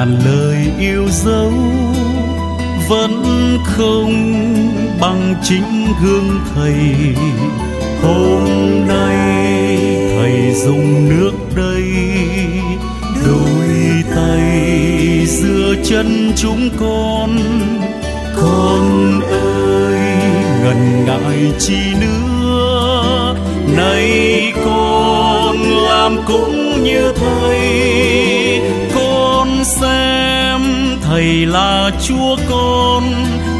ngàn lời yêu dấu vẫn không bằng chính gương thầy. Hôm nay thầy dùng nước đây, đôi tay giữa chân chúng con. Con ơi, ngần ngại chi nữa, nay con làm cũng như thầy xem thầy là chúa con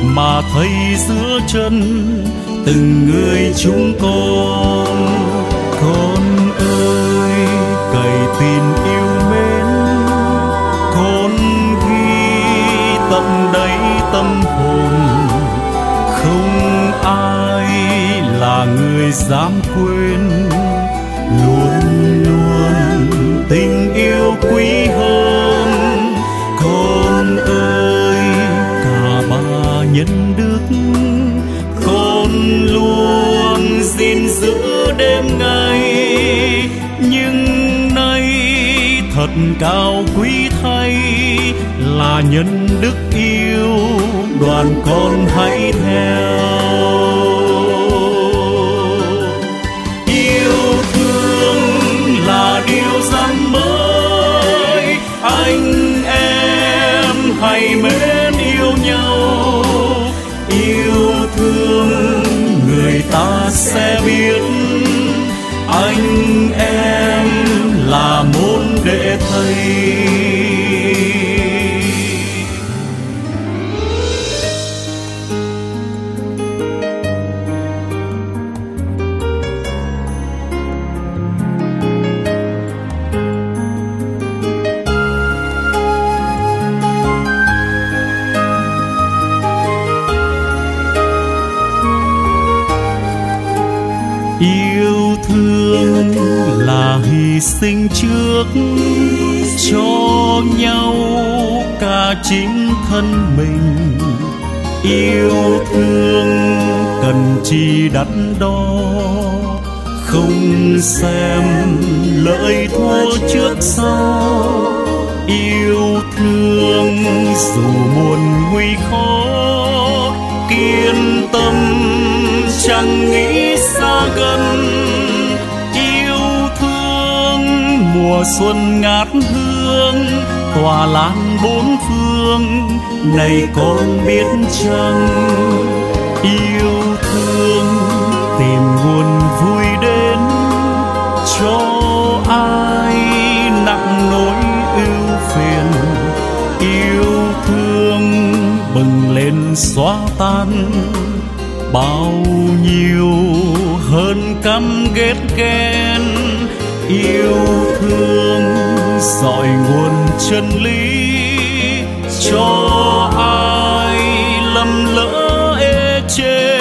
mà thầy giữa chân từng người chúng con. Con ơi cày tin yêu mến. Con ghi tận đầy tâm hồn. Không ai là người dám quên. Luôn luôn tình nhân đức. Con luôn gìn giữ đêm ngày, nhưng nay thật cao quý thay là nhân đức yêu, đoàn con hãy theo. Thân mình. Yêu thương cần chi đắn đo, không xem lợi thua trước sau. Yêu thương dù muôn nguy khó, kiên tâm chẳng nghĩ xa gần. Yêu thương mùa xuân ngát hương, tỏa lan bốn phương này con biết chăng? Yêu thương tìm nguồn vui đến cho ai nặng nỗi ưu phiền. Yêu thương bừng lên xóa tan bao nhiêu hơn căm ghét ghen. Yêu thương dọi nguồn chân lý cho ai lầm lỡ ê chê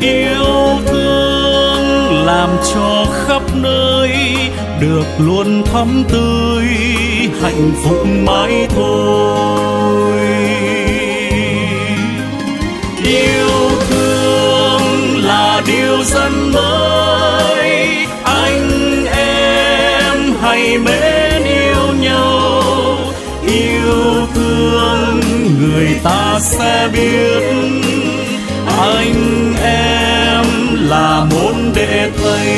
yêu thương làm cho khắp nơi được luôn thắm tươi, hạnh phúc mãi thôi. Yêu thương là điều dân mới, anh em hãy mến người ta sẽ biết anh em là môn đệ thầy.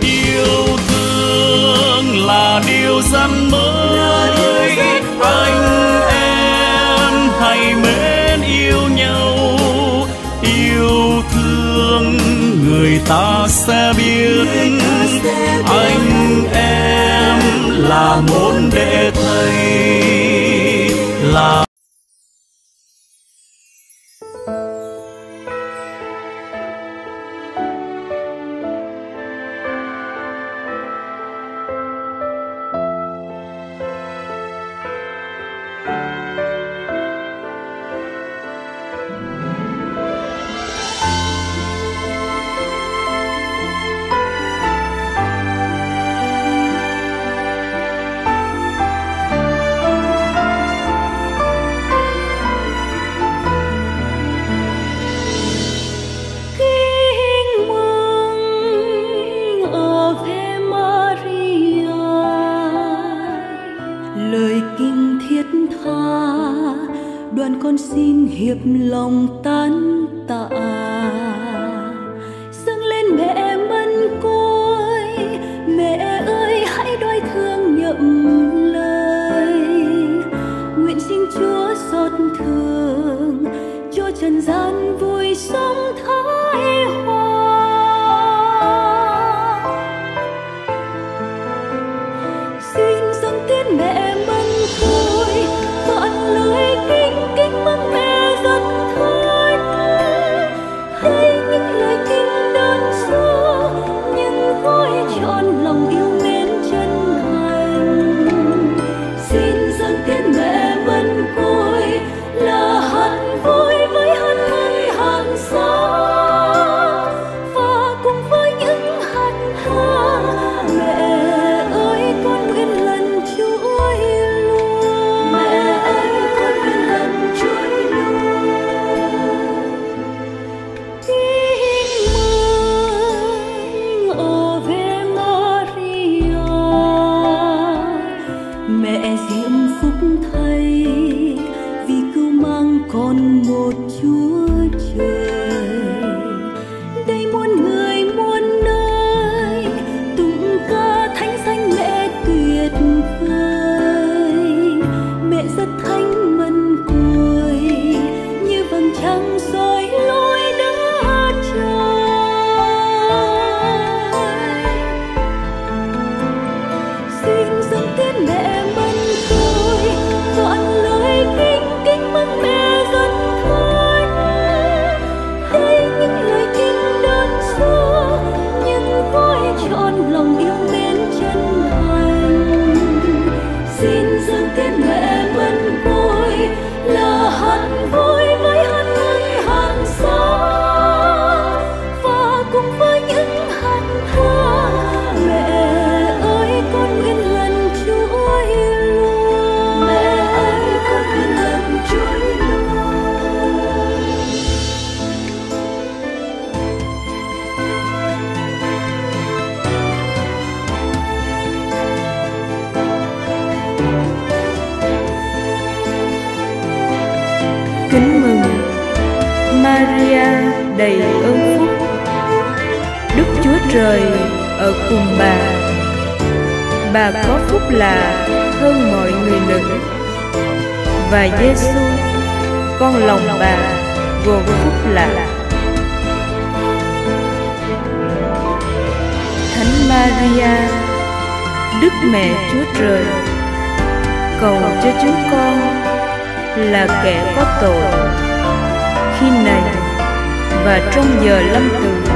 Yêu thương là điều dân mới. Anh em hãy mến yêu nhau. Yêu thương người ta sẽ biết anh em là môn đệ thầy, là và Giêsu, con lòng bà gồm phúc lạ. Thánh Maria, Đức Mẹ Chúa Trời, cầu cho chúng con là kẻ có tội khi này và trong giờ lâm tử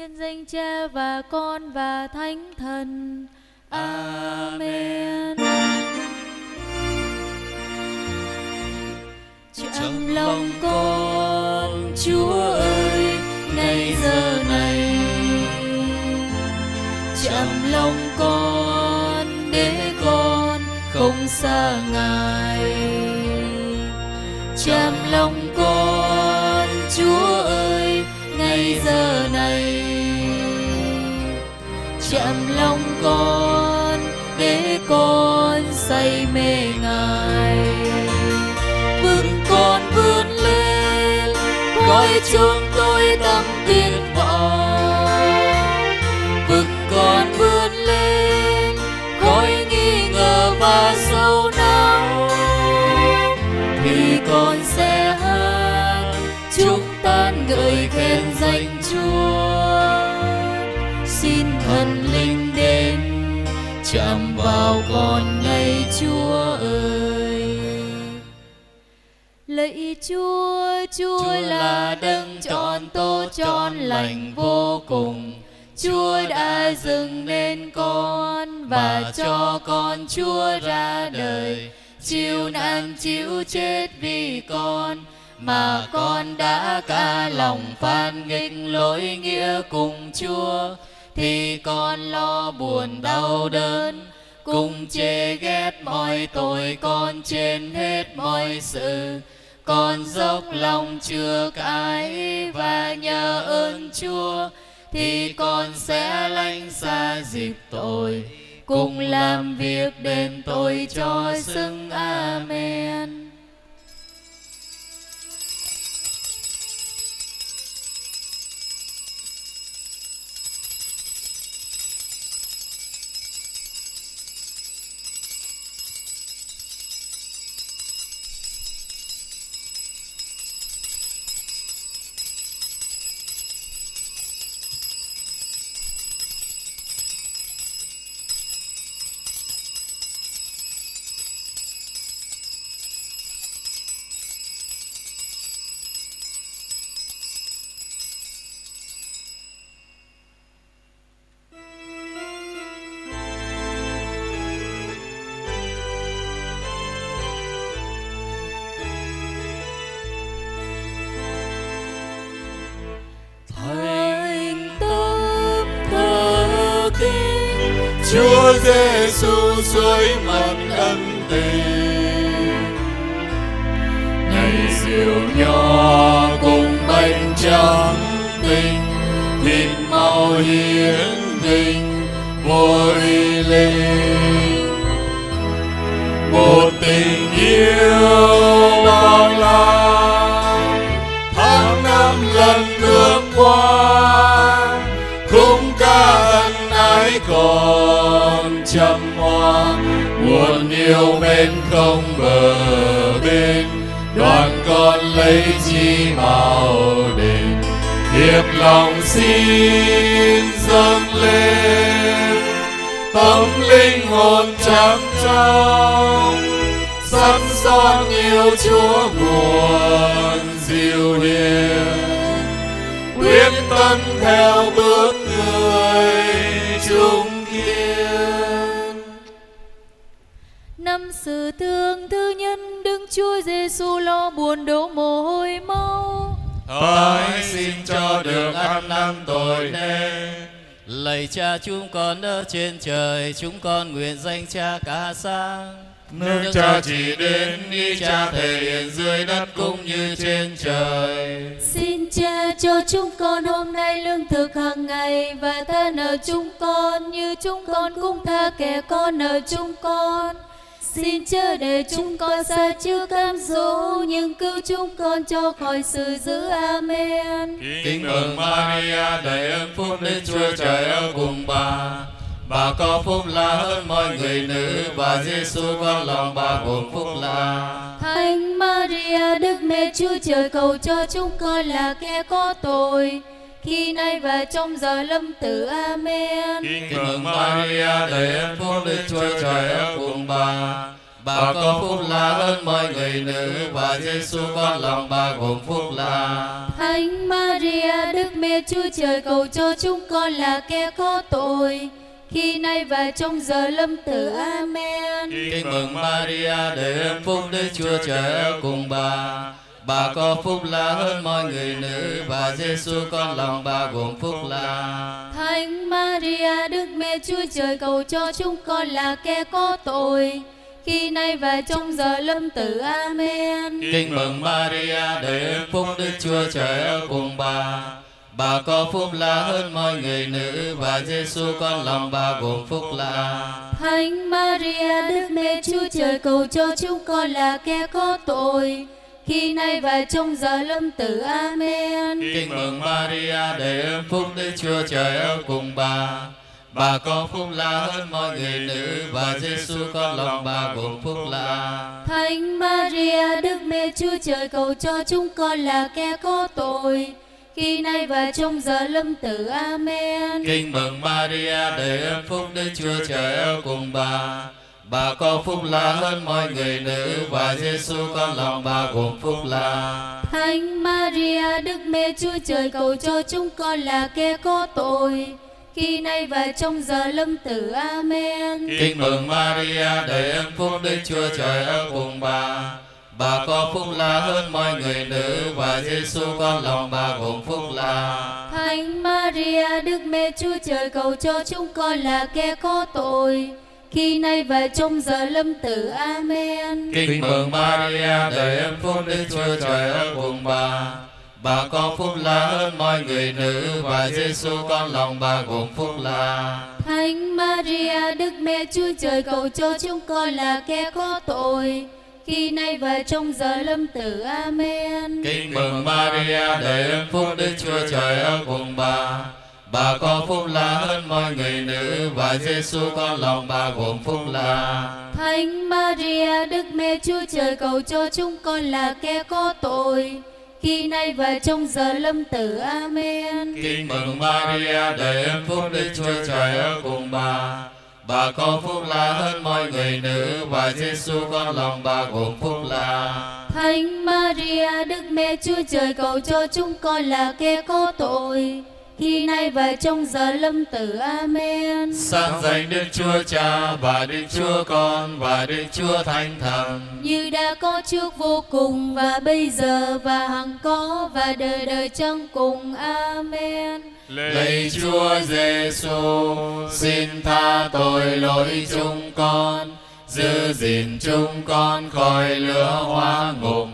Nhân danh Cha và Con và Thánh Thần. Amen. Chậm lòng con, Chúa ơi, ngày giờ này. Chậm lòng con để con không xa ngài chạm lòng con chúa ơi chạm lòng con, để con say mê ngài. Vững con vươn lên coi chúng tôi tâm tin vọng vững con vươn lên khỏi nghi ngờ và sâu nắng thì con sẽ hát chúng tan ngợi khen danh vào con này Chúa ơi Lạy Chúa, Chúa là đấng chọn tốt chọn lành vô cùng. Chúa đã dừng lên con và cho con Chúa ra đời. Chịu nạn chịu chết vì con mà con đã ca lòng phản nghịch lỗi nghĩa cùng Chúa thì con lo buồn đau đớn cùng chê ghét mọi tội, con trên hết mọi sự con dốc lòng chưa cãi và nhờ ơn Chúa, thì con sẽ lánh xa dịp tội cùng làm việc đền tội cho xứng, Amen. Hôi máu hỡi xin cho được ăn năn tội nên Lạy cha chúng con ở trên trời, chúng con nguyện danh cha cả sang. Nước cha chỉ đến, ý cha thể hiện dưới đất cũng như trên trời. Xin cha cho chúng con hôm nay lương thực hàng ngày và tha nợ chúng con như chúng con cũng tha kẻ con nợ chúng con. Xin chớ để chúng con xa trước cam dỗ nhưng cứu chúng con cho khỏi sự dữ. Amen. Kính mừng Maria đầy ơn phúc Đức Chúa Trời ở cùng bà. Bà có phúc là hơn mọi người nữ và Giêsu con lòng bà gồm phúc là. Thánh Maria Đức Mẹ Chúa Trời cầu cho chúng con là kẻ có tội khi nay và trong giờ lâm tử. Amen. Kính mừng Maria đầy ơn phúc Đức Chúa Trời ở cùng bà. Bà có phúc là hơn mọi người nữ và Giêsu con lòng bà gồm phúc là. Thánh Maria Đức Mẹ Chúa Trời cầu cho chúng con là kẻ có tội khi nay và trong giờ lâm tử. Amen. Kính mừng Maria đầy ơn phúc Đức Chúa Trời ở cùng bà. Bà có phúc là hơn mọi người nữ và Giêsu con lòng bà gồm phúc là. Thánh Maria Đức Mẹ Chúa Trời cầu cho chúng con là kẻ có tội khi nay và trong giờ lâm tử. Amen. Kính mừng Maria đầy ơn phúc Đức Chúa Trời ở cùng bà. Bà có phúc là hơn mọi người nữ và Giêsu con lòng bà gồm phúc là. Thánh Maria Đức Mẹ Chúa Trời cầu cho chúng con là kẻ có tội khi nay và trong giờ lâm tử. Amen. Kính mừng Maria đầy ơn phúc Đức Chúa Trời ở cùng bà. Bà có phúc là hơn mọi người nữ và Giêsu con lòng bà gồm phúc là. Thánh Maria Đức Mẹ Chúa Trời cầu cho chúng con là kẻ có tội khi nay và trong giờ lâm tử. Amen. Kính mừng Maria đầy ơn phúc Đức Chúa Trời ở cùng bà. Bà có phúc là hơn mọi người nữ và Giêsu con lòng bà gồm phúc là. Thánh Maria Đức Mẹ Chúa Trời cầu cho chúng con là kẻ có tội khi nay và trong giờ lâm tử. Amen. Kính mừng Maria đầy ơn phúc Đức Chúa Trời ở cùng bà. Bà có phúc là hơn mọi người nữ và Giêsu con lòng bà gồm phúc là. Thánh Maria Đức Mẹ Chúa Trời cầu cho chúng con là kẻ có tội khi nay và trong giờ lâm tử. Amen. Kính mừng Maria đầy ơn phúc Đức Chúa Trời ở cùng bà. Bà có phúc là hơn mọi người nữ và Giêsu con lòng bà gồm phúc là. Thánh Maria Đức Mẹ Chúa Trời cầu cho chúng con là kẻ có tội khi nay và trong giờ lâm tử. Amen. Kính mừng Maria đầy ơn phúc Đức Chúa Trời ở cùng bà. Bà có phúc là hơn mọi người nữ và Giêsu con lòng bà gồm phúc là. Thánh Maria Đức Mẹ Chúa Trời cầu cho chúng con là kẻ có tội khi nay và trong giờ lâm tử. Amen. Kính mừng Maria đầy ơn phúc Đức Chúa Trời ở cùng bà. Bà có phúc là hơn mọi người nữ và Giêsu con lòng bà gồm phúc là. Thánh Maria Đức Mẹ Chúa Trời cầu cho chúng con là kẻ có tội khi nay và trong giờ lâm tử. Amen. Sáng danh Đức Chúa Cha và Đức Chúa Con và Đức Chúa Thánh Thần. Như đã có trước vô cùng và bây giờ và hằng có và đời đời chẳng cùng. Amen. Lạy Chúa Giêsu, xin tha tội lỗi chúng con, giữ gìn chúng con khỏi lửa hóa ngục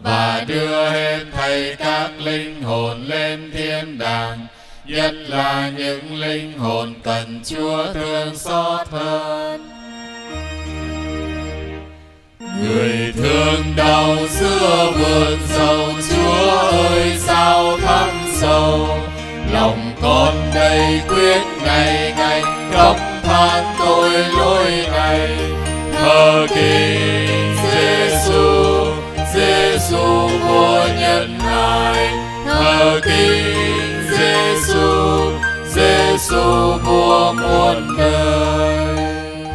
và đưa hết thảy các linh hồn lên thiên đàng, nhất là những linh hồn cần Chúa thương xót hơn. Người thương đau giữa vườn sầu, Chúa ơi sao thăm sâu, lòng con đầy quyết ngày ngày khóc than tội lỗi này. Giê-xu Giê-xu vua nhân ai thờ kỳ Giêsu Giêsu vua muôn đời.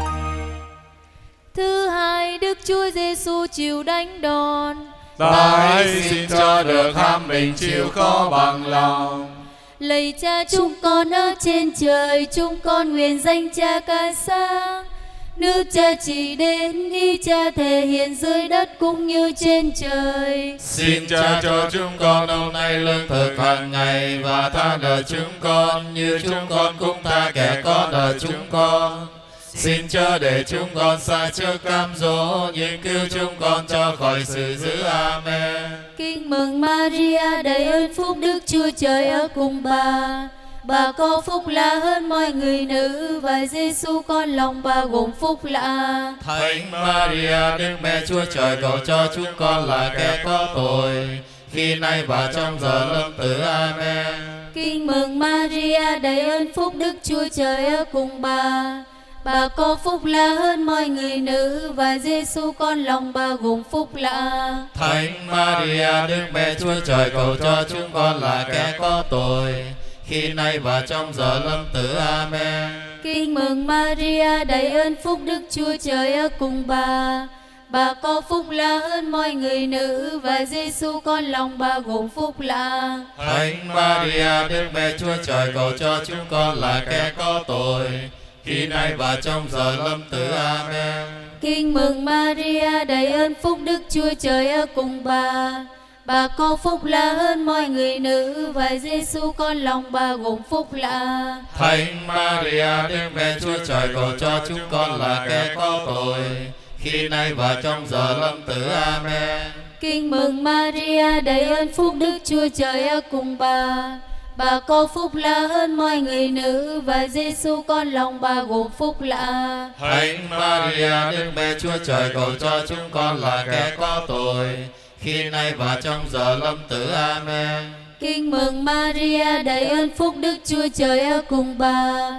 Thứ hai Đức Chúa Giêsu chịu đánh đòn. Ta hãy xin cho được ham mình chịu khó bằng lòng. Lạy cha chúng con ở trên trời chúng con nguyện danh cha ca sáng nước cha chỉ đến ý cha thể hiện dưới đất cũng như trên trời xin cha cho chúng con hôm nay lương thực hàng ngày và tha nợ chúng con như chúng con cũng tha kẻ có nợ chúng con Xin cho để chúng con xa trước cam dỗ, nhưng cứu chúng con cho khỏi sự dữ. Amen. Kinh mừng Maria, đầy ơn phúc Đức Chúa Trời ở cùng bà. Bà có phúc lạ hơn mọi người nữ và Giêsu con lòng bà gồm phúc lạ. Thánh Maria, Đức Mẹ Chúa Trời cầu cho chúng con là kẻ có tội, khi nay và trong giờ lâm tử. Amen. Kinh mừng Maria, đầy ơn phúc Đức Chúa Trời ở cùng bà. Bà có phúc lạ hơn mọi người nữ và Giêsu con lòng bà gồm phúc lạ. Thánh Maria Đức Mẹ Chúa Trời cầu cho chúng con là kẻ có tội khi nay và trong giờ lâm tử. Amen. Kinh mừng Maria đầy ơn phúc Đức Chúa Trời ở cùng bà. Bà có phúc lạ hơn mọi người nữ và Giêsu con lòng bà gồm phúc lạ. Thánh Maria Đức Mẹ Chúa Trời cầu cho chúng con là kẻ có tội khi nay và trong giờ lâm tử. Amen. Kinh mừng Maria đầy ơn phúc Đức Chúa Trời ở cùng bà. Bà có phúc lạ hơn mọi người nữ và Giêsu con lòng bà gồm phúc lạ. Thánh Maria Đức Mẹ Chúa Trời cầu cho chúng con là kẻ có tội khi nay và trong giờ lâm tử. Amen. Kinh mừng Maria đầy ơn phúc Đức Chúa Trời ở cùng bà. Bà có phúc lạ hơn mọi người nữ và Giêsu con lòng bà gồm phúc lạ. Thánh Maria Đức Mẹ Chúa Trời cầu cho chúng con là kẻ có tội khi nay và trong giờ lâm tử. Amen. Kinh mừng Maria đầy ơn phúc Đức Chúa Trời ở cùng bà.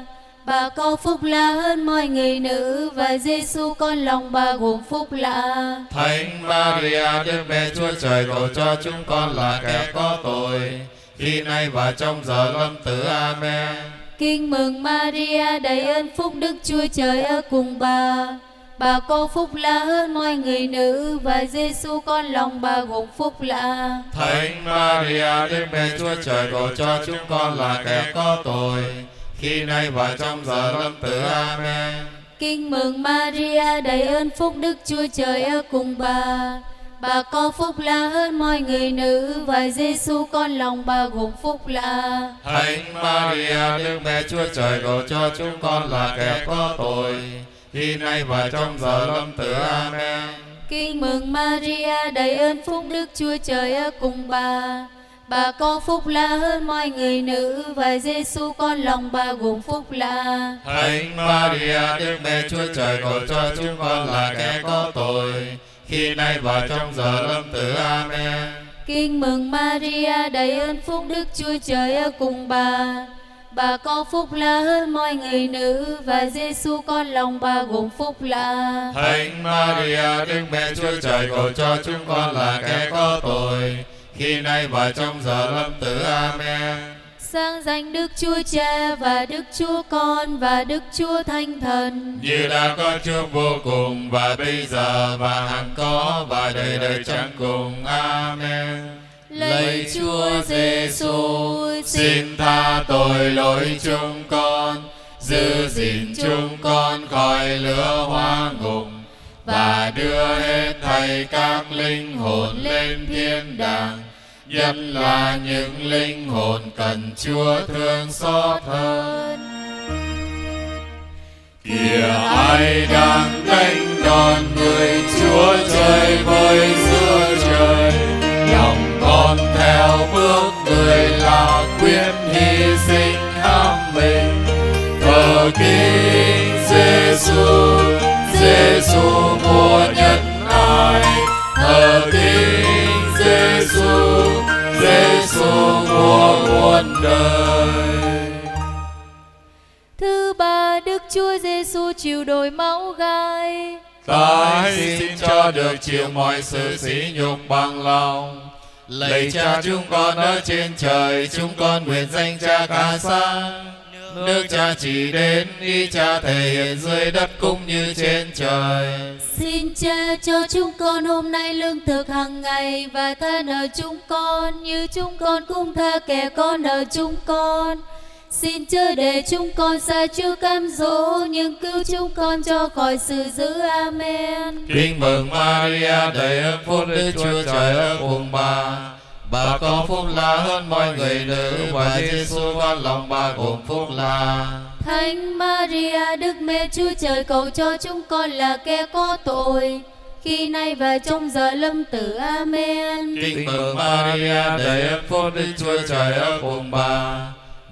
Bà có phúc lạ hơn mọi người nữ và Giêsu con lòng bà gồm phúc lạ. Thánh Maria Đức Mẹ Chúa Trời cầu cho chúng con là kẻ có tội khi nay và trong giờ lâm tử. Amen. Kinh mừng Maria đầy ơn phúc Đức Chúa Trời ở cùng bà. Bà có phúc lạ hơn mọi người nữ và Giêsu con lòng bà gồm phúc lạ. Thánh Maria Đức Mẹ Chúa Trời cầu cho chúng con là kẻ có tội khi nay và trong giờ lâm tử. Amen. Kinh mừng Maria đầy ơn phúc Đức Chúa Trời ở cùng bà. Bà có phúc lạ hơn mọi người nữ và Giêsu con lòng bà gồm phúc lạ. Thánh Maria Đức Mẹ Chúa Trời cầu cho chúng con là kẻ có tội khi nay và trong giờ lâm tử. Amen. Kinh mừng Maria đầy ơn phúc Đức Chúa Trời ở cùng bà. Bà có phúc lạ hơn mọi người nữ và Giêsu con lòng bà gồm phúc lạ. Thánh Maria Đức Mẹ Chúa Trời cầu cho chúng con là kẻ có tội khi nay và trong giờ lâm tử. Amen. Kinh mừng Maria đầy ơn phúc Đức Chúa Trời ở cùng bà. Bà có phúc hơn mọi người nữ và Giêsu con lòng bà gồm phúc lạ. Thánh Maria Đức Mẹ Chúa Trời cầu cho chúng con là kẻ có tội khi nay và trong giờ lâm tử. Amen. Sang danh Đức Chúa Cha và Đức Chúa Con và Đức Chúa Thánh Thần. Như đã có trước vô cùng và bây giờ và hằng có và đời đời chẳng cùng. Amen. Lạy Chúa Giêsu, Xin tha tội lỗi chúng con, giữ gìn chúng con khỏi lửa hoa ngục và đưa hết thảy các linh hồn lên thiên đàng nhất là những linh hồn cần Chúa thương xót hơn. Kìa ai đang đánh đòn người Chúa trời với con theo bước người là quyết hy sinh ham mình. Thờ kính Giêsu, Giêsu mùa nhân ai, thờ kính Giêsu, Giêsu của muôn đời. Thứ ba Đức Chúa Giêsu chịu đồi máu gai. Ta xin cho được chịu mọi sự sỉ nhục bằng lòng. Lạy cha chúng con ở trên trời, chúng con nguyện danh cha ca sáng. Nước cha chỉ đến ý cha thể hiện dưới đất cũng như trên trời. Xin cha cho chúng con hôm nay lương thực hàng ngày và tha nợ chúng con như chúng con cũng tha kẻ con nợ chúng con. Xin chớ để chúng con xa trước cam dỗ nhưng cứu chúng con cho khỏi sự dữ. Amen. Kính mừng Maria đầy ơn phúc Đức Chúa Trời ở cùng bà. Bà có phúc lạ hơn mọi người nữ và Giêsu con lòng bà cũng phúc lạ. Thánh Maria Đức Mẹ Chúa Trời cầu cho chúng con là kẻ có tội khi nay và trong giờ lâm tử. Amen. Kính mừng Maria đầy ơn phúc Đức Chúa Trời ở cùng bà.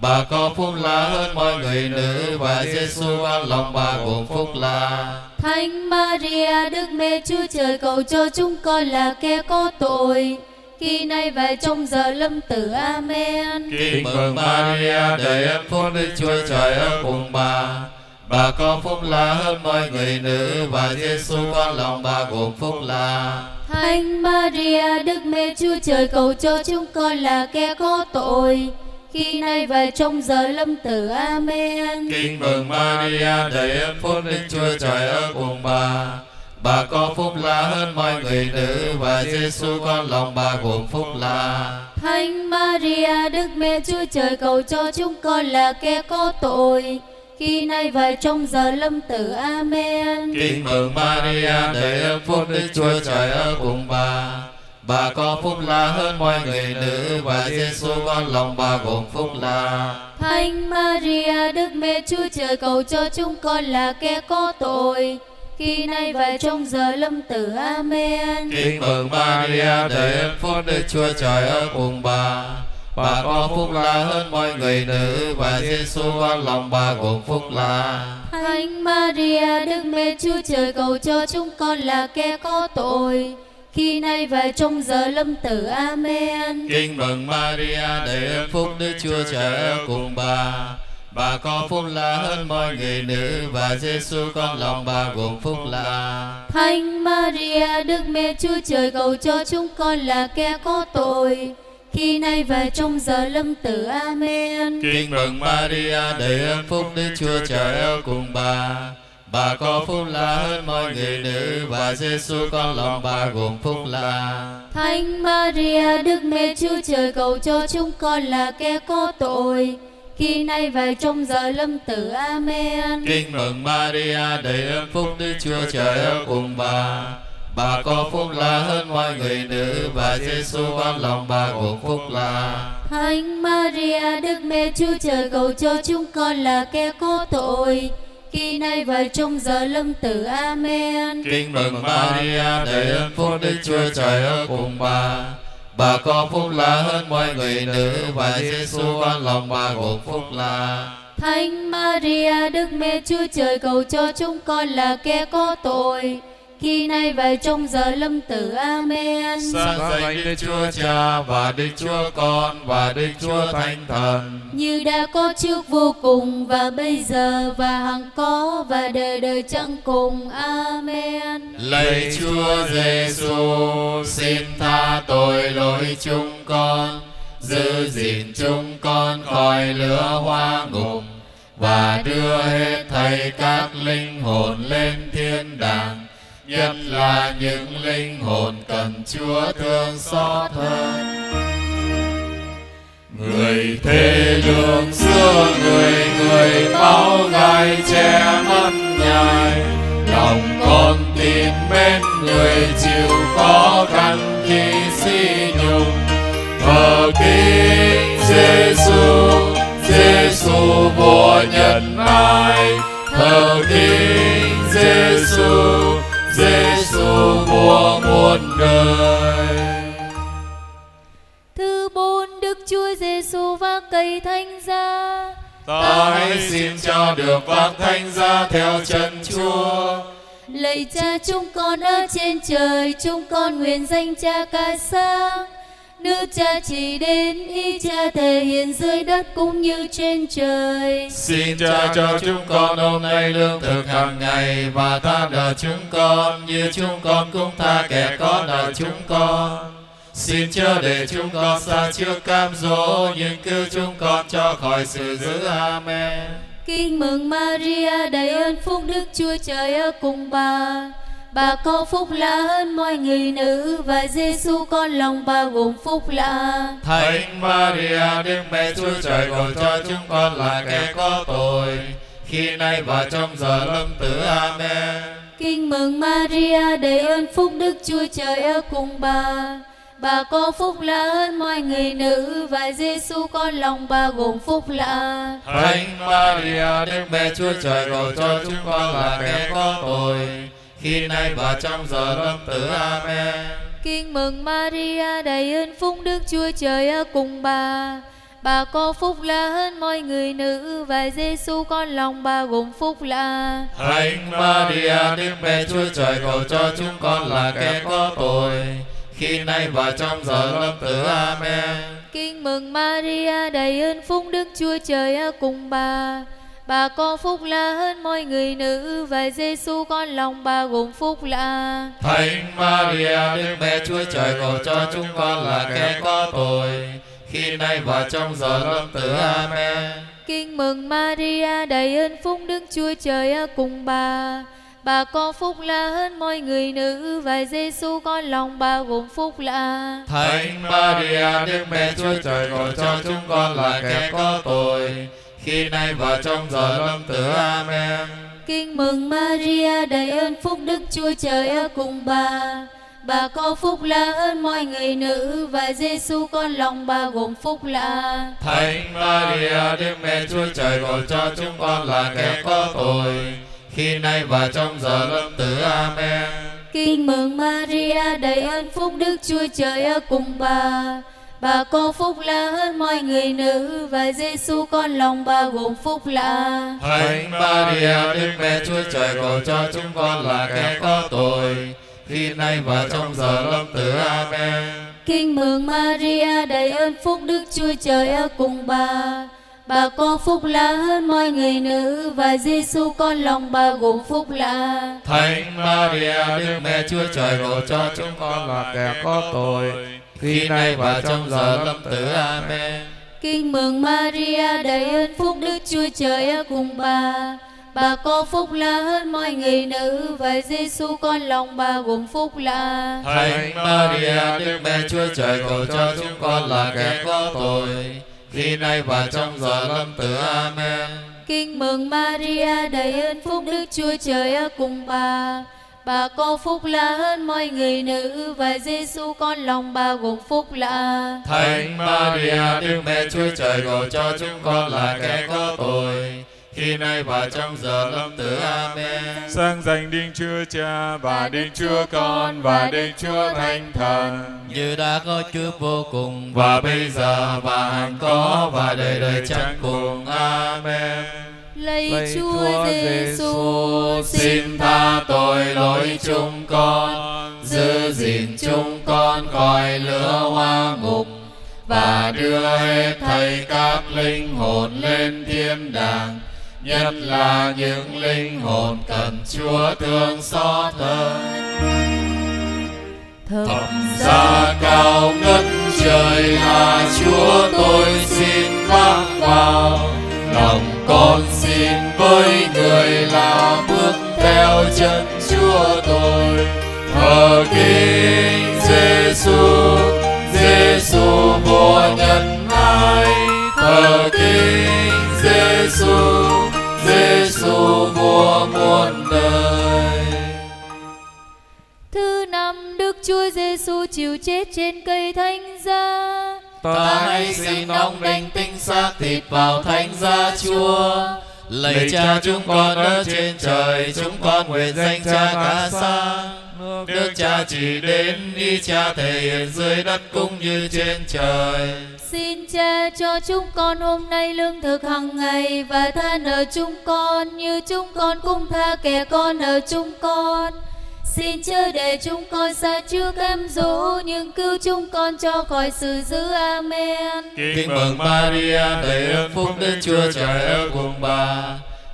Bà có phúc lạ hơn mọi người nữ và Giêsu con lòng bà cũng phúc lạ. Thánh Maria Đức Mẹ Chúa Trời cầu cho chúng con là kẻ có tội khi nay và trong giờ lâm tử. Amen. Kính mừng Maria đầy ơn phúc Đức Chúa Trời ở cùng bà. Bà có phúc lạ hơn mọi người nữ và Giêsu con lòng bà cũng phúc lạ. Thánh Maria Đức Mẹ Chúa Trời cầu cho chúng con là kẻ có tội khi nay và trong giờ lâm tử. Amen. Kính mừng Maria đầy ơn phúc Đức Chúa Trời ở cùng bà. Bà có phúc lạ hơn mọi người nữ và Giêsu con lòng bà cũng phúc lạ. Thánh Maria Đức Mẹ Chúa Trời cầu cho chúng con là kẻ có tội khi nay và trong giờ lâm tử. Amen. Kính mừng Maria đầy ơn phúc Đức Chúa Trời ở cùng bà. Bà có phúc lạ hơn mọi người nữ và Giêsu con lòng bà cũng phúc lạ. Thánh Maria Đức Mẹ Chúa Trời cầu cho chúng con là kẻ có tội khi nay và trong giờ lâm tử. Amen. Kính mừng Maria đầy ơn phúc Đức Chúa Trời ở cùng bà. Bà có phúc lạ hơn mọi người nữ và Giêsu con lòng bà cũng phúc lạ. Thánh Maria Đức Mẹ Chúa Trời cầu cho chúng con là kẻ có tội khi nay và trong giờ lâm tử. Amen. Kính mừng Maria đầy ơn phúc Đức Chúa Trời cùng bà. Bà có phúc lạ hơn mọi người nữ và Giêsu con lòng bà cũng phúc lạ. Thánh Maria Đức Mẹ Chúa Trời cầu cho chúng con là kẻ có tội khi nay và trong giờ lâm tử. Amen. Kính mừng Maria đầy ơn phúc Đức Chúa Trời cùng bà. Bà có phúc lạ hơn mọi người nữ và Giêsu con lòng bà cũng phúc lạ. Thánh Maria Đức Mẹ Chúa Trời cầu cho chúng con là kẻ có tội khi nay và trong giờ lâm tử. Amen. Kính mừng Maria đầy ơn phúc Đức Chúa Trời ở cùng bà. Bà có phúc lạ hơn mọi người nữ và Giêsu con lòng bà cũng phúc lạ. Thánh Maria Đức Mẹ Chúa Trời cầu cho chúng con là kẻ có tội khi nay và trong giờ lâm tử. Amen. Kính mừng Maria đầy ơn phúc Đức Chúa Trời ở cùng bà. Bà có phúc lạ hơn mọi người nữ và Giêsu con lòng bà cũng phúc lạ. Thánh Maria Đức Mẹ Chúa Trời cầu cho chúng con là kẻ có tội khi nay và trong giờ lâm tử. Amen. Sáng danh Đức Chúa Cha và Đức Chúa Con và Đức Chúa Thánh Thần. Như đã có trước vô cùng và bây giờ và hằng có và đời đời chẳng cùng. Amen. Lạy Chúa Giêsu, xin tha tội lỗi chúng con, giữ gìn chúng con khỏi lửa hoa ngục và đưa hết thảy các linh hồn lên thiên đàng, nhất là những linh hồn cần Chúa thương xót hơn. Người thê lương xưa người người bao gai che mắt nhai. Lòng con tin mến người chịu khó khăn khi si nhục. Thờ kính Giêsu Giêsu vua nhân ai. Thờ kính Giêsu Giêsu vua muôn đời Thứ bốn Đức Chúa Giêsu vác cây thánh giá. ta hãy xin cho được vác thánh giá theo chân Chúa Lạy cha chúng con ở trên trời, chúng con nguyện danh cha ca sáng. Nước cha chỉ đến, ý cha thể hiện dưới đất cũng như trên trời. Xin cha cho chúng con hôm nay lương thực hàng ngày và tha nợ chúng con như chúng con cũng tha kẻ có nợ chúng con. Xin chớ để chúng con xa trước cam dỗ, nhưng cứu chúng con cho khỏi sự dữ. Amen. Kinh mừng Maria đầy ơn phúc Đức Chúa Trời ở cùng bà. Bà có phúc lạ hơn mọi người nữ và Giêsu con lòng bà gồm phúc lạ. Thánh Maria Đức Mẹ Chúa Trời cầu cho chúng con là kẻ có tội khi nay và trong giờ lâm tử. Amen. Kinh mừng Maria đầy ơn phúc Đức Chúa Trời ở cùng bà. Bà có phúc lạ hơn mọi người nữ và Giêsu con lòng bà gồm phúc lạ. Thánh Maria Đức Mẹ Chúa Trời cầu cho chúng con là kẻ có tội khi nay và trong giờ lâm tử. Amen. Kinh mừng Maria đầy ơn phúc Đức Chúa Trời ở cùng bà. Bà có phúc lạ hơn mọi người nữ và Giêsu con lòng bà gồm phúc lạ. Thánh Maria Đức Mẹ Chúa Trời cầu cho chúng con là kẻ có tội khi nay và trong giờ lâm tử. Amen. Kinh mừng Maria đầy ơn phúc Đức Chúa Trời ở cùng bà. Bà có phúc lạ hơn mọi người nữ và Giêsu con lòng bà gồm phúc lạ. Thánh Maria Đức Mẹ Chúa Trời cầu cho chúng con là kẻ có tội khi nay và trong giờ lâm tử. Amen. Kinh mừng Maria đầy ơn phúc Đức Chúa Trời cùng bà. Bà có phúc lạ hơn mọi người nữ và Giêsu con lòng bà gồm phúc lạ. Thánh Maria Đức Mẹ Chúa Trời cầu cho chúng con là kẻ có tội khi nay và trong giờ lâm tử. Amen. Kinh mừng Maria đầy ơn phúc Đức Chúa Trời ở cùng bà. Bà có phúc lạ hơn mọi người nữ và Giêsu con lòng bà gồm phúc lạ. Thánh Maria Đức Mẹ Chúa Trời cầu cho chúng con là kẻ có tội khi nay và trong giờ lâm tử. Amen. Kinh mừng Maria đầy ơn phúc Đức Chúa Trời ở cùng bà. Bà có phúc lạ hơn mọi người nữ và Giêsu con lòng bà gồm phúc lạ. Thánh Maria Đức Mẹ Chúa Trời cầu cho chúng con là kẻ có tội khi nay và trong giờ lâm tử. Amen. Kinh mừng Maria đầy ơn phúc Đức Chúa Trời ở cùng bà. Bà có phúc lạ hơn mọi người nữ và Giêsu con lòng bà gồm phúc lạ. Thánh Maria Đức Mẹ Chúa Trời cầu cho chúng con là kẻ có tội khi nay và trong giờ lâm tử. Amen. Kinh mừng Maria đầy ơn phúc Đức Chúa Trời ở cùng bà. Bà có phúc lạ hơn mọi người nữ và Giêsu con lòng bà gồm phúc lạ. Thánh Maria Đức Mẹ Chúa Trời cầu cho chúng con là kẻ có tội khi nay và trong giờ lâm tử. Amen. Kinh mừng Maria đầy ơn phúc Đức Chúa Trời ở cùng bà. Bà có phúc lạ hơn mọi người nữ và Giêsu con lòng bà gồm phúc lạ. Thánh Maria Đức Mẹ Chúa Trời cầu cho chúng con là kẻ có tội khi nay và trong giờ lâm tử. Amen. Sang danh Đức Chúa Cha và Đức Chúa Con và Đức Chúa Thánh Thần. như đã có trước vô cùng Và bây giờ và hằng có và đời đời chẳng cùng. Amen. Lạy Chúa Giêsu, Xin tha tội lỗi chúng con, giữ gìn chúng con khỏi lửa hoa ngục và đưa hết thảy các linh hồn lên thiên đàng, nhất là những linh hồn cần Chúa thương xót hơn. Thập giá cao ngất trời là Chúa tôi xin bác vào lòng con xin với người là bước theo chân Chúa tôi. Thờ kính Giêsu Giêsu vua nhân ái thờ kính Giêsu Giêsu vua muôn đời. Thứ năm, Đức Chúa Giêsu chịu chết trên cây thánh giá. Ta hãy xin ông linh tinh xác thịt vào thánh giá Chúa. Lạy cha chúng con ở trên trời, chúng con nguyện danh cha cả sang. Nước cha chỉ đến, ý cha thể hiện dưới đất cũng như trên trời. Xin cha cho chúng con hôm nay lương thực hàng ngày và tha nợ chúng con như chúng con cũng tha kẻ con nợ chúng con. Xin chớ để chúng con xa trước cam dỗ nhưng cứu chúng con cho khỏi sự dữ. Amen. Kính mừng Maria, đầy ơn phúc Đức Chúa Trời ở cùng bà.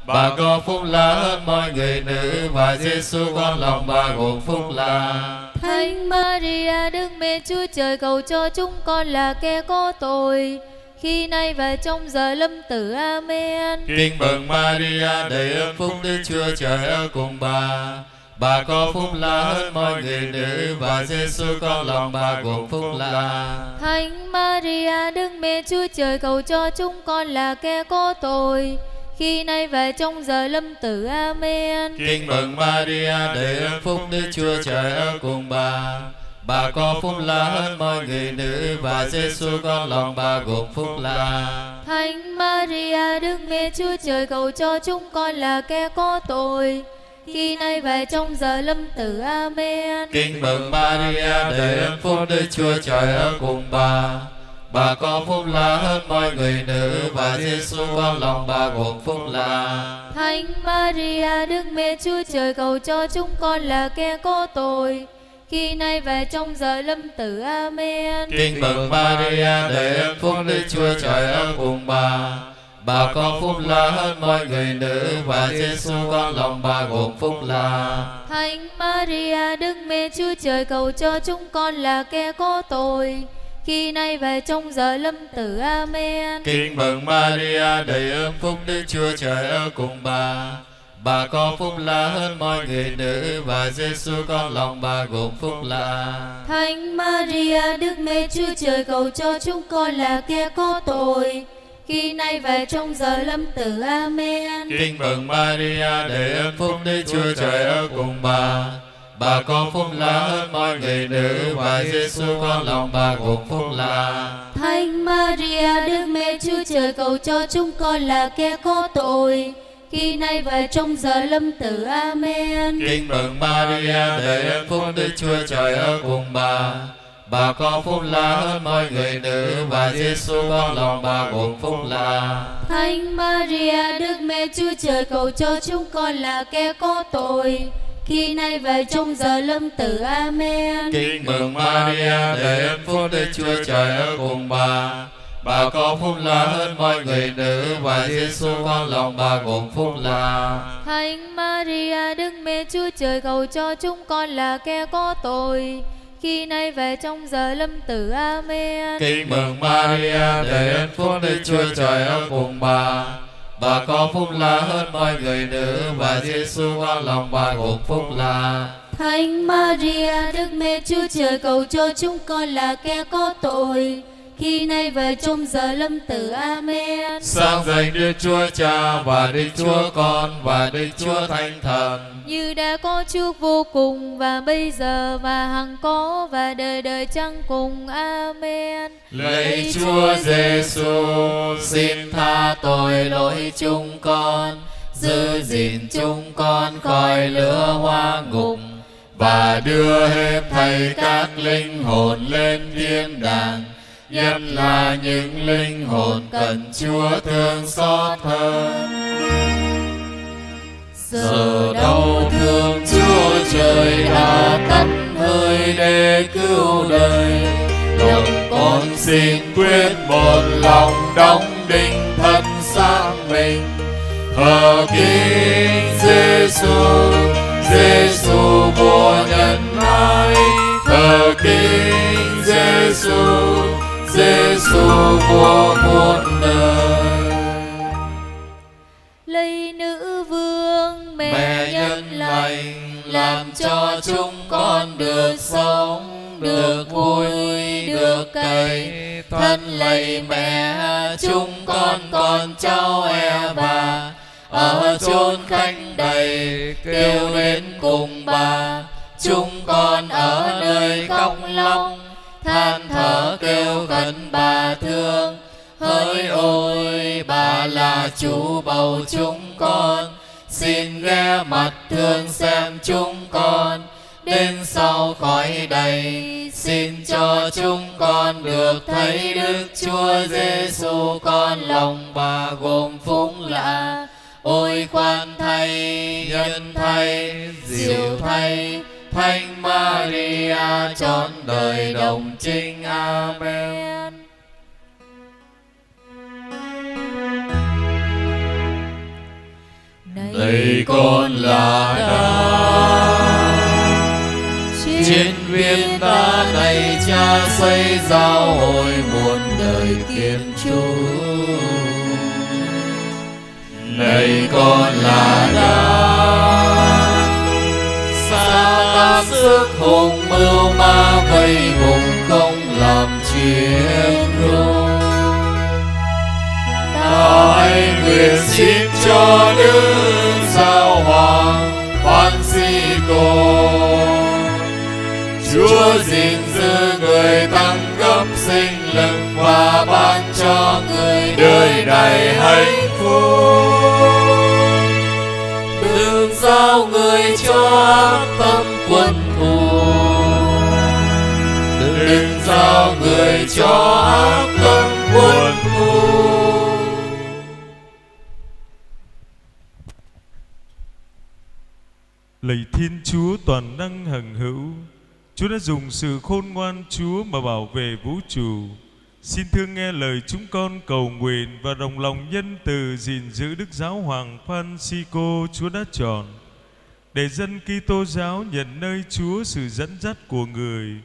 Bà có phúc lạ hơn mọi người nữ và Giêsu con lòng bà gồm phúc lạ. Thánh Maria Đức Mẹ Chúa Trời cầu cho chúng con là kẻ có tội khi nay và trong giờ lâm tử. Amen. Kinh mừng Maria đầy ơn phúc Đức Chúa Trời ở cùng bà. Bà có phúc là hơn mọi người nữ và Giêsu con lòng bà cũng phúc là. Thánh Maria Đức Mẹ Chúa Trời cầu cho chúng con là kẻ có tội khi nay và trong giờ lâm tử. Amen. Kinh mừng Maria đầy ơn phúc Đức Chúa Trời ở cùng bà. Bà có phúc là hơn mọi người nữ và Giêsu con lòng bà gồm phúc là. Thánh Maria Đức Mẹ Chúa Trời cầu cho chúng con là kẻ có tội khi nay và trong giờ lâm tử. Amen. Kinh mừng Maria đầy ơn phúc Đức Chúa Trời ở cùng bà. Bà có phúc là hơn mọi người nữ và Giêsu con lòng bà gồm phúc là. Thánh Maria Đức Mẹ Chúa Trời cầu cho chúng con là kẻ có tội khi nay và trong giờ lâm tử. Amen. Kinh mừng Maria đầy ơn phúc Đức Chúa Trời ở cùng bà. Bà có phúc là hơn mọi người nữ và Giêsu con lòng bà gồm phúc là. Thánh Maria Đức Mẹ Chúa Trời cầu cho chúng con là kẻ có tội khi nay và trong giờ lâm tử. Amen. Kinh mừng Maria đầy ơn phúc Đức Chúa Trời ở cùng bà. Bà có phúc là hơn mọi người nữ và Giêsu con lòng bà gồm phúc là. Thánh Maria Đức Mẹ Chúa Trời cầu cho chúng con là kẻ có tội khi nay và trong giờ lâm tử. Amen. Kinh mừng Maria đầy ơn phúc Đức Chúa Trời ở cùng bà. Bà có phúc là hơn mọi người nữ và Giêsu con lòng bà gồm phúc là. Thánh Maria Đức Mẹ Chúa Trời cầu cho chúng con là kẻ có tội khi nay và trong giờ lâm tử. Amen. Kinh mừng Maria đầy ơn phúc Đức Chúa Trời ở cùng bà. Bà có phúc là hơn mọi người nữ và Giêsu con lòng bà gồm phúc là. Thánh Maria Đức Mẹ Chúa Trời cầu cho chúng con là kẻ có tội khi nay và trong giờ lâm tử. Amen. Kinh mừng Maria đầy ơn phúc Đức Chúa Trời ở cùng bà. Bà có phúc là hơn mọi người nữ và Giêsu con lòng bà gồm phúc là. Thánh Maria Đức Mẹ Chúa Trời cầu cho chúng con là kẻ có tội khi nay về trong giờ lâm tử. Amen. Kinh mừng Maria đầy ơn phúc Đức Chúa Trời ở cùng bà. Bà có phúc là hơn mọi người nữ và Giêsu con lòng bà gồm phúc là. Thánh Maria Đức Mẹ Chúa Trời cầu cho chúng con là kẻ có tội khi nay về trong giờ lâm tử. Amen. Sang danh Đức Chúa Cha và Đức Chúa Con và Đức Chúa Thánh Thần. Như đã có trước vô cùng và bây giờ và hằng có và đời đời chẳng cùng. Amen. Lạy Chúa Giêsu, xin tha tội lỗi chúng con, giữ gìn chúng con khỏi lửa hoa ngục và đưa hết thảy các linh hồn lên thiên đàng nhất là những linh hồn cần Chúa thương xót hơn. Giờ đau thương Chúa Trời đã tắt hơi để cứu đời, lòng con xin quyết một lòng đóng đinh thân xác mình. Thờ kính Giêsu, Giêsu vua nhân ái, thờ kính Giêsu. Giêsu vua muôn đời. Lạy nữ vương mẹ, Mẹ nhân lành làm cho chúng con được sống, được vui, được cày. Thân lạy mẹ chúng con con cháu Eva ở chốn cánh đầy kêu đến cùng bà. Chúng than thở kêu khẩn bà thương. Hỡi ôi bà là chủ bầu chúng con. Xin ghé mặt thương xem chúng con. Đến sau khỏi đầy xin cho chúng con được thấy đức chúa giêsu con lòng bà gồm phúc lạ. Ôi khoan thay, nhân thay, diệu thay. Thánh Maria trọn đời đồng trinh. Amen. Này con là đá, chiến xin ta này cha xây giáo hội muôn đời thiên chúa này con là đá xa ta sức hùng mưu ma vây vùng không làm chuyện rung ta nguyện xin cho đức giáo hoàng Francisco Chúa gìn giữ người tăng cấp sinh lực và ban cho người đời đầy hạnh phúc trao giao người cho ác tâm quân thù. Đừng giao người cho ác tâm quân thù. Lạy Thiên Chúa toàn năng hằng hữu, Chúa đã dùng sự khôn ngoan Chúa mà bảo vệ vũ trụ. Xin thương nghe lời chúng con cầu nguyện và đồng lòng nhân từ gìn giữ Đức Giáo Hoàng Francisco Chúa đã chọn để dân Kitô giáo nhận nơi Chúa sự dẫn dắt của người,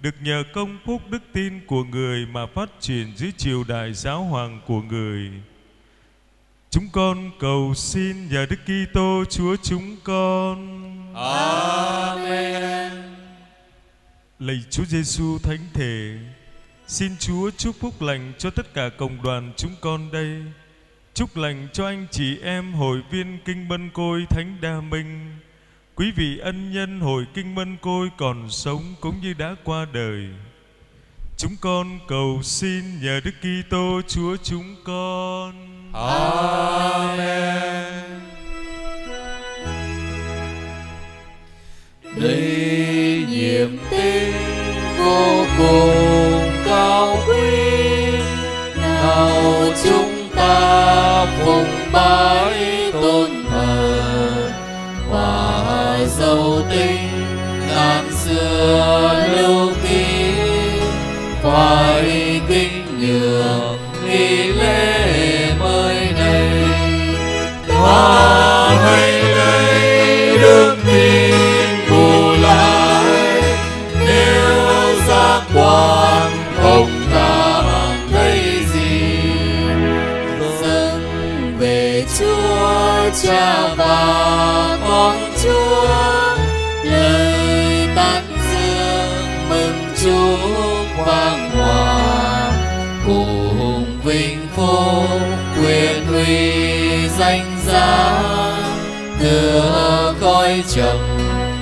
được nhờ công phúc đức tin của người mà phát triển dưới triều đại giáo hoàng của người. Chúng con cầu xin nhờ Đức Kitô Chúa chúng con. Amen. Lạy Chúa Giêsu thánh thể, xin Chúa chúc phúc lành cho tất cả cộng đoàn chúng con đây. Chúc lành cho anh chị em hội viên Kinh Mân Côi Thánh Đa Minh, quý vị ân nhân hội Kinh Mân Côi còn sống cũng như đã qua đời. Chúng con cầu xin nhờ Đức Kitô Chúa chúng con. Amen. Đây niềm tin vô cùng cao quý nào chúng ta cùng bái tình ngàn xưa lưu bay chậm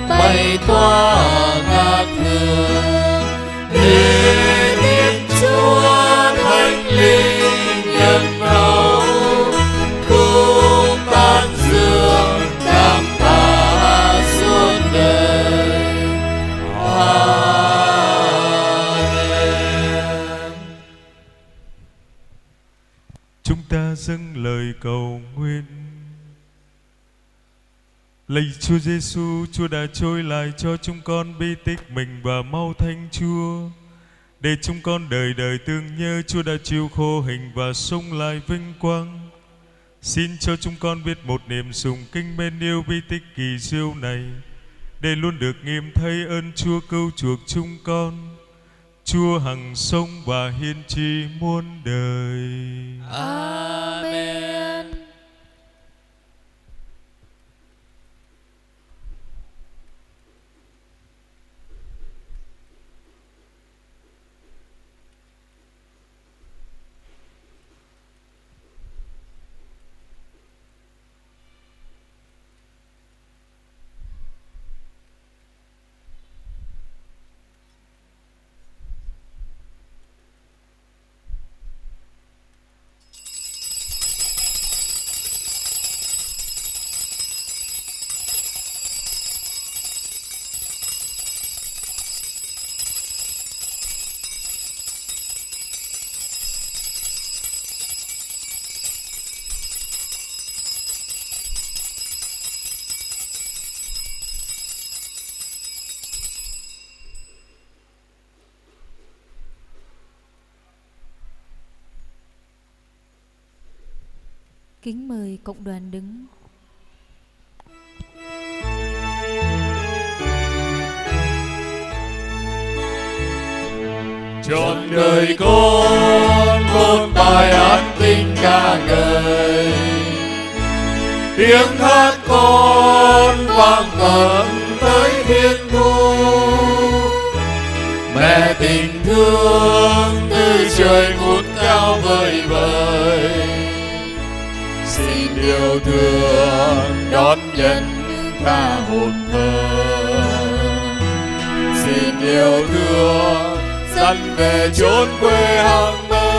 bay tỏa ngát hương Lạy Chúa Giêsu, Chúa đã trôi lại cho chúng con bi tích mình và mau thanh Chúa. Để chúng con đời đời tương nhớ Chúa đã chịu khô hình và sống lại vinh quang. Xin cho chúng con biết một niềm sùng kinh bên yêu bi tích kỳ diệu này, để luôn được nghiêm thấy ơn Chúa cứu chuộc chúng con. Chúa hằng sống và hiên tri muôn đời. Amen. Kính mời cộng đoàn đứng. trọn đời con một bài hát tình ca ngợi. Tiếng hát con vang vẳng tới thiên thu. Mẹ tình thương từ trời ngút cao vời vời yêu thương đón nhận ta hồn thơ xin yêu thương dẫn về chốn quê hương mơ.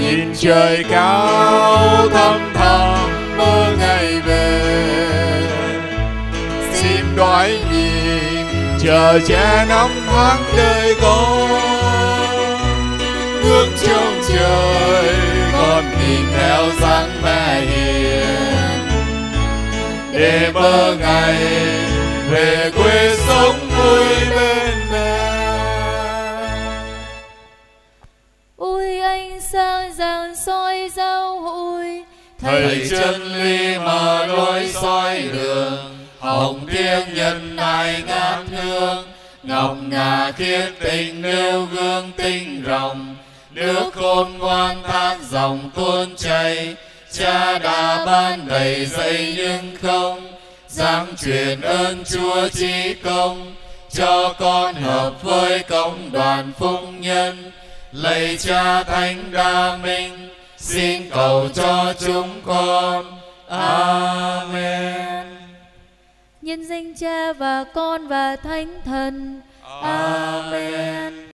Nhìn trời cao thăm thẳm mơ ngày về. Xin đoái nhìn chờ che năm tháng đời con. Bước trong trời con nhìn theo dáng mẹ hiền. Để mơ ngày về quê sống vui bên mẹ ôi anh sang giang soi giao hội thầy chân lý mà lối soi đường. hồng thiêng nhân ai ngát hương ngọc ngà khiết tình nêu gương tinh rồng nước khôn ngoan thác dòng tuôn chảy cha đã ban đầy dạy nhưng không. Dám truyền ơn chúa chí công cho con hợp với công đoàn phụng nhân. Lạy cha thánh đa minh xin cầu cho chúng con. Amen. Nhân danh cha và con và thánh thần. Amen